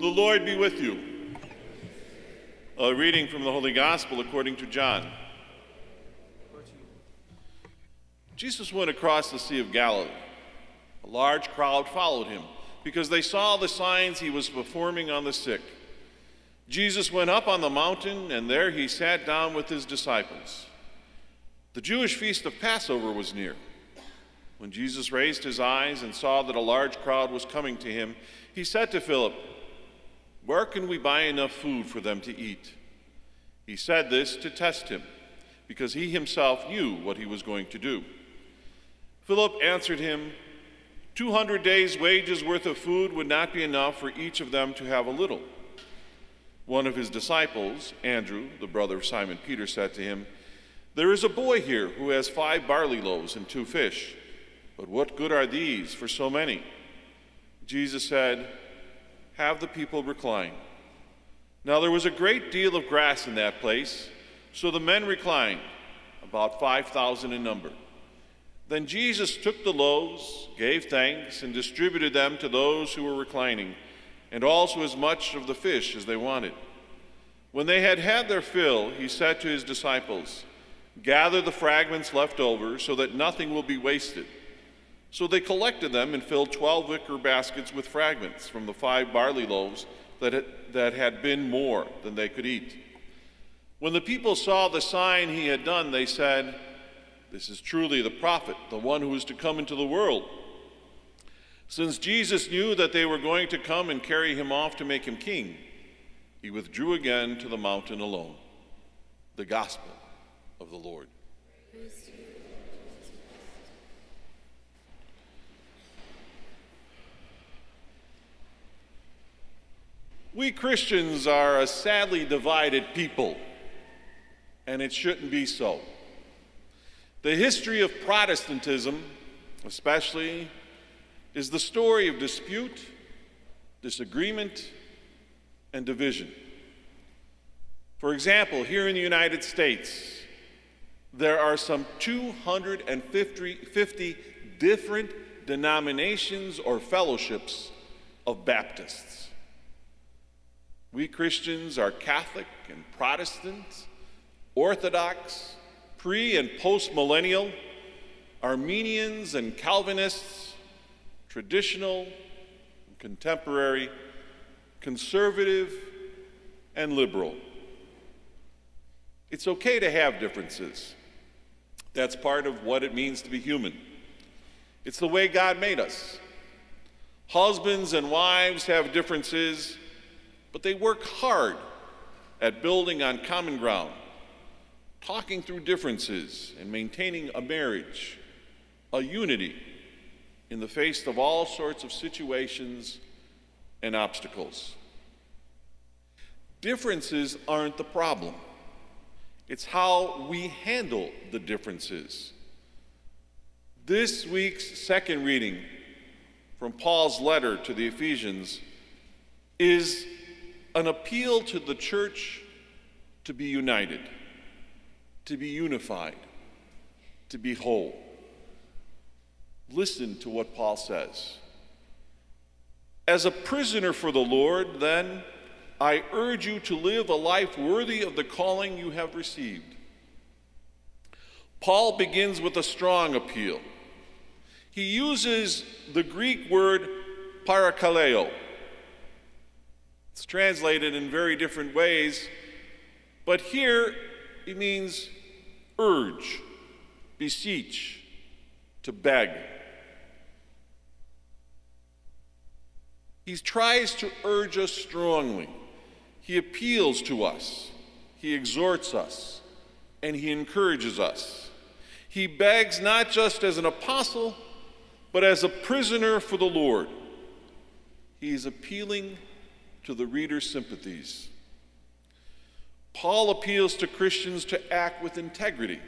The Lord be with you. A reading from the Holy Gospel according to John. Jesus went across the Sea of Galilee. A large crowd followed him because they saw the signs he was performing on the sick. Jesus went up on the mountain, and there he sat down with his disciples. The Jewish feast of Passover was near. When Jesus raised his eyes and saw that a large crowd was coming to him, he said to Philip, Where can we buy enough food for them to eat? He said this to test him, because he himself knew what he was going to do. Philip answered him, Two hundred days' wages worth of food would not be enough for each of them to have a little. One of his disciples, Andrew, the brother of Simon Peter, said to him, There is a boy here who has five barley loaves and two fish, but what good are these for so many? Jesus said, Have the people recline. Now there was a great deal of grass in that place, so the men reclined, about 5,000 in number. Then Jesus took the loaves, gave thanks, and distributed them to those who were reclining, and also as much of the fish as they wanted. When they had had their fill, he said to his disciples, Gather the fragments left over so that nothing will be wasted. So they collected them and filled twelve wicker baskets with fragments from the five barley loaves that had, that had been more than they could eat. When the people saw the sign he had done, they said, This is truly the prophet, the one who is to come into the world. Since Jesus knew that they were going to come and carry him off to make him king, he withdrew again to the mountain alone. The Gospel of the Lord. We Christians are a sadly divided people, and it shouldn't be so. The history of Protestantism, especially, is the story of dispute, disagreement, and division. For example, here in the United States, there are some 250 different denominations or fellowships of Baptists. We Christians are Catholic and Protestant, Orthodox, pre and post millennial, Arminians and Calvinists, traditional, and contemporary, conservative, and liberal. It's okay to have differences. That's part of what it means to be human. It's the way God made us. Husbands and wives have differences but they work hard at building on common ground, talking through differences, and maintaining a marriage, a unity in the face of all sorts of situations and obstacles. Differences aren't the problem. It's how we handle the differences. This week's second reading from Paul's letter to the Ephesians is an appeal to the church to be united, to be unified, to be whole. Listen to what Paul says. As a prisoner for the Lord, then, I urge you to live a life worthy of the calling you have received. Paul begins with a strong appeal. He uses the Greek word parakaleo, it's translated in very different ways, but here it means urge, beseech, to beg. He tries to urge us strongly. He appeals to us, he exhorts us, and he encourages us. He begs not just as an apostle, but as a prisoner for the Lord. He is appealing to the reader's sympathies. Paul appeals to Christians to act with integrity,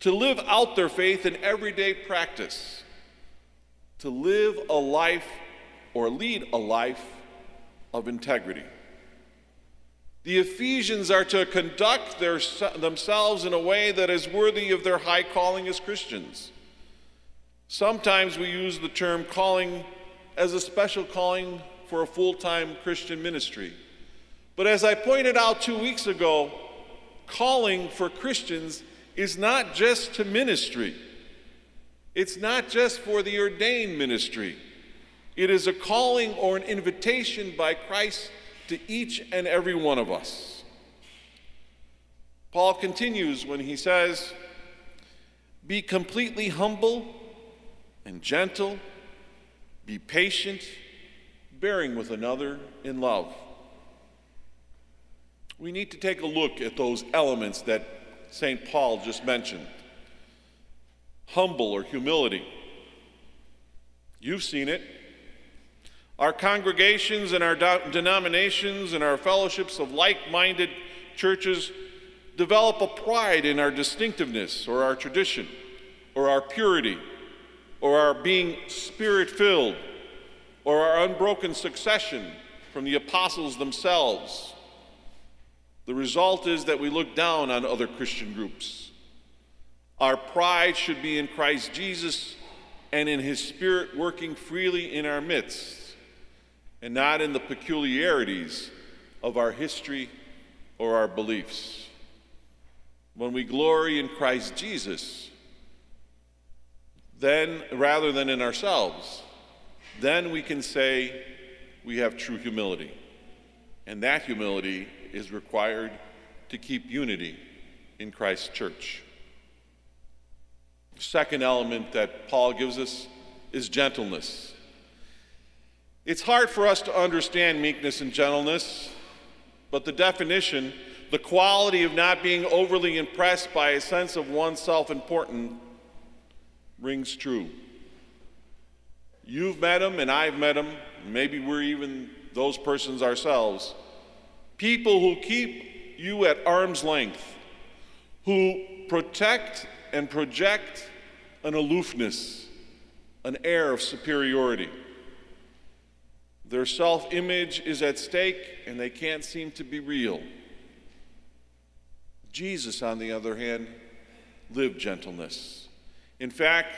to live out their faith in everyday practice, to live a life or lead a life of integrity. The Ephesians are to conduct their, themselves in a way that is worthy of their high calling as Christians. Sometimes we use the term calling as a special calling for a full time Christian ministry. But as I pointed out two weeks ago, calling for Christians is not just to ministry, it's not just for the ordained ministry. It is a calling or an invitation by Christ to each and every one of us. Paul continues when he says, Be completely humble and gentle, be patient, bearing with another in love. We need to take a look at those elements that St. Paul just mentioned humble or humility. You've seen it. Our congregations and our denominations and our fellowships of like minded churches develop a pride in our distinctiveness or our tradition or our purity or our being spirit filled or our unbroken succession from the apostles themselves. The result is that we look down on other Christian groups. Our pride should be in Christ Jesus and in his spirit working freely in our midst and not in the peculiarities of our history or our beliefs. When we glory in Christ Jesus, then rather than in ourselves, then we can say we have true humility. And that humility is required to keep unity in Christ's church. The second element that Paul gives us is gentleness. It's hard for us to understand meekness and gentleness, but the definition, the quality of not being overly impressed by a sense of one's self important, rings true. You've met them, and I've met them. Maybe we're even those persons ourselves. People who keep you at arm's length, who protect and project an aloofness, an air of superiority. Their self image is at stake and they can't seem to be real. Jesus, on the other hand, lived gentleness. In fact,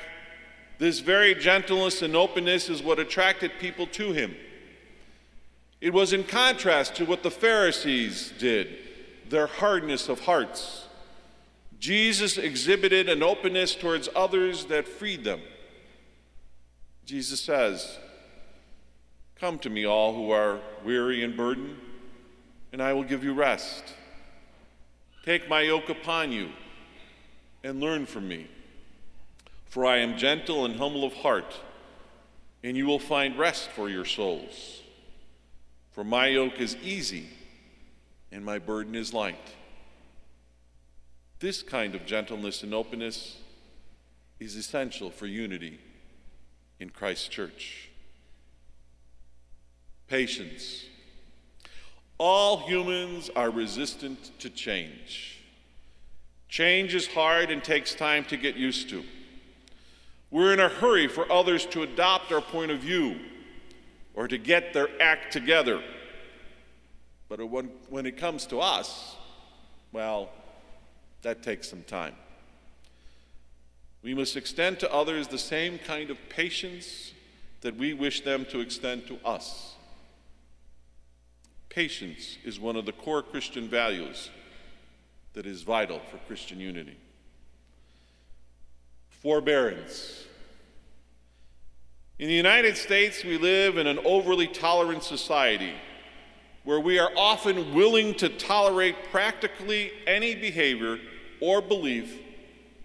this very gentleness and openness is what attracted people to him. It was in contrast to what the Pharisees did, their hardness of hearts. Jesus exhibited an openness towards others that freed them. Jesus says, Come to me, all who are weary and burdened, and I will give you rest. Take my yoke upon you and learn from me. For I am gentle and humble of heart, and you will find rest for your souls. For my yoke is easy and my burden is light. This kind of gentleness and openness is essential for unity in Christ's church patience. All humans are resistant to change. Change is hard and takes time to get used to. We're in a hurry for others to adopt our point of view or to get their act together. But when, when it comes to us, well, that takes some time. We must extend to others the same kind of patience that we wish them to extend to us. Patience is one of the core Christian values that is vital for Christian unity. Forbearance. In the United States, we live in an overly tolerant society where we are often willing to tolerate practically any behavior or belief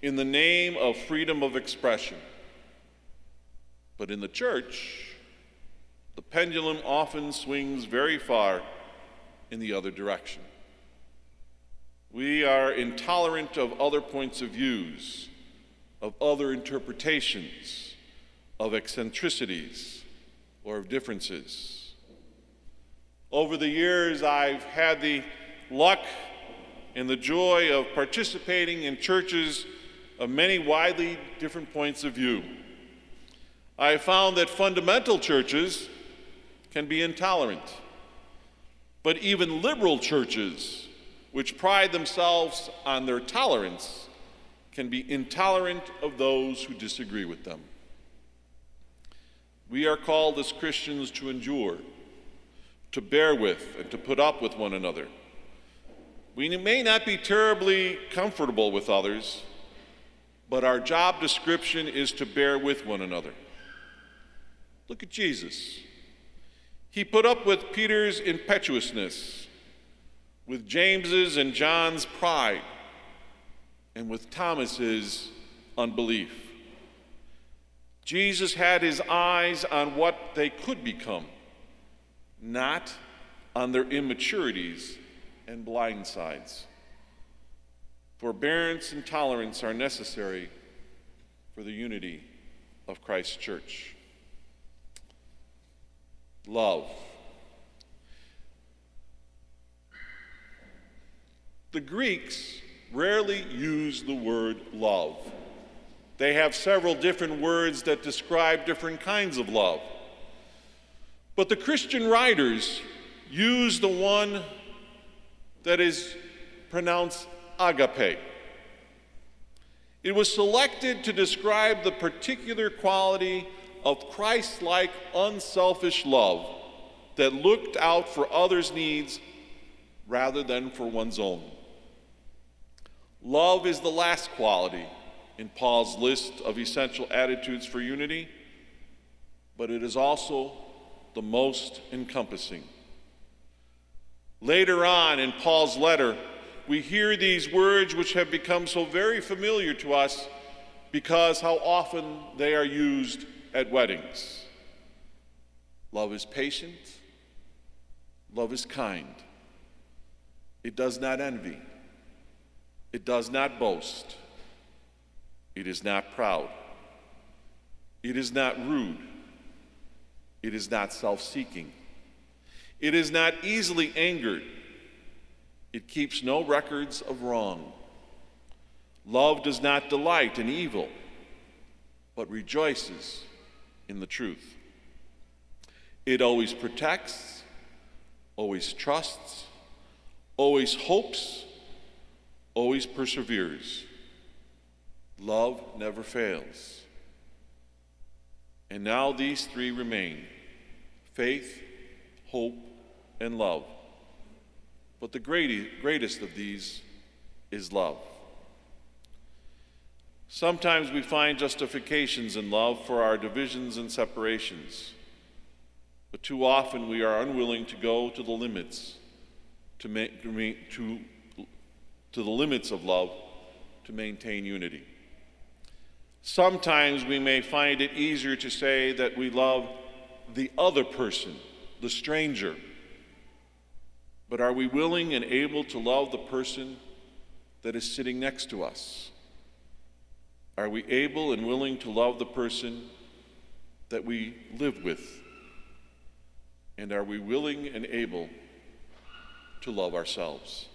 in the name of freedom of expression. But in the church, the pendulum often swings very far in the other direction. We are intolerant of other points of views, of other interpretations, of eccentricities, or of differences. Over the years, I've had the luck and the joy of participating in churches of many widely different points of view. I found that fundamental churches can be intolerant. But even liberal churches, which pride themselves on their tolerance, can be intolerant of those who disagree with them. We are called as Christians to endure to bear with, and to put up with one another. We may not be terribly comfortable with others, but our job description is to bear with one another. Look at Jesus. He put up with Peter's impetuousness, with James's and John's pride, and with Thomas's unbelief. Jesus had his eyes on what they could become, not on their immaturities and blind sides. Forbearance and tolerance are necessary for the unity of Christ's church. Love. The Greeks rarely use the word love. They have several different words that describe different kinds of love. But the Christian writers use the one that is pronounced agape. It was selected to describe the particular quality of Christ like, unselfish love that looked out for others' needs rather than for one's own. Love is the last quality in Paul's list of essential attitudes for unity, but it is also the most encompassing. Later on in Paul's letter, we hear these words which have become so very familiar to us because how often they are used at weddings. Love is patient, love is kind, it does not envy, it does not boast, it is not proud, it is not rude, it is not self seeking, it is not easily angered, it keeps no records of wrong. Love does not delight in evil, but rejoices in the truth. It always protects, always trusts, always hopes, always perseveres. Love never fails. And now these three remain faith, hope, and love. But the greatest of these is love. Sometimes we find justifications in love for our divisions and separations, but too often we are unwilling to go to the limits to, to, to the limits of love to maintain unity. Sometimes we may find it easier to say that we love the other person, the stranger. But are we willing and able to love the person that is sitting next to us? Are we able and willing to love the person that we live with? And are we willing and able to love ourselves?